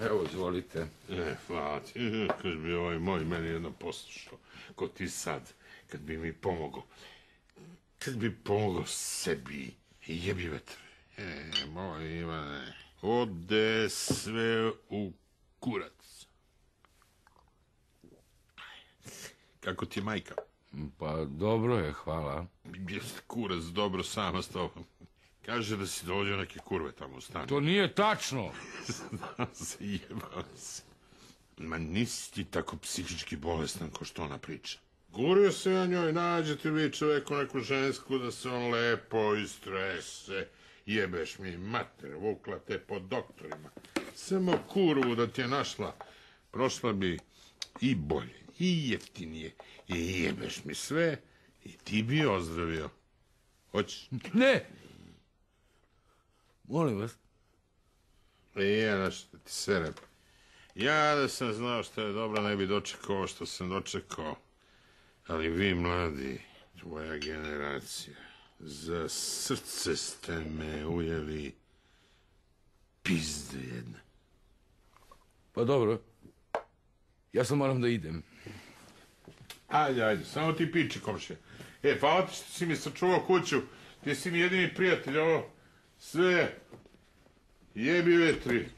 Evo, izvolite. E, hvala ti. E, Kad bi ovaj moj meni jedno poslušao, ko ti sad, kad bi mi pomogao, kad bi pomogao sebi, jebi vetre. E, moj Ivane, ode sve u kurac. Kako ti je majka? Pa dobro je, hvala. Jeste kurac dobro sama s tobom. Kaže da si dovodio neke kurve tamo u stanu. To nije tačno. Zajebao se. Ma nisi ti tako psihički bolestan ko što ona priča. Gurio se ja njoj, nađete vi čoveku neku žensku da se on lepo istrese. Jebeš mi mater, vukla te po doktorima. Samo kurvu da ti je našla. Prošla bi i bolje, i jeftinije. I jebeš mi sve i ti bi ozdravio. Hoćeš? Ne! Molim vas. E, ja nešto ti serem. Ja da sam znao što je dobro, ne bi dočekao ovo što sam dočekao. Ali vi, mladi, tvoja generacija, za srce ste me ujeli pizde jedne. Pa dobro. Ja sam moram da idem. Ajde, ajde, samo ti piči, komšija. E, hvala ti što si mi sačuvao kuću. Ti si mi jedini prijatelj, ovo sve jebi vetri.